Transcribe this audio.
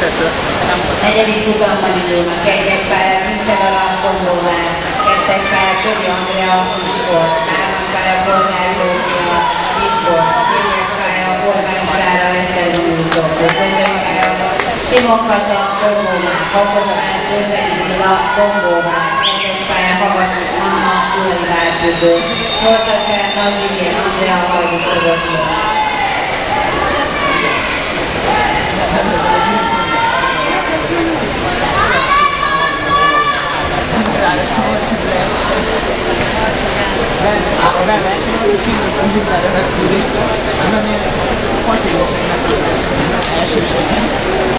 Negyedik futamban indulnak egyes pálya Pintel alap Kombóvár, kettes pálya Kövi Andrea Iskor, hármas pálya Polgár Lófia Iskor, négyes pálya Orbán Sára Eszterű Iskor, ötödik pálya Simon Kata Kombóvár, hatos pálya Ötveni Villa Kombóvár, hetes pálya Havasos Anna Ulai Vártudó, nyolcas pálya Nagy Vigél Andrea Hajdu Szövető. 啊，对对对，就是我们自己在那边做的，那边的花菜。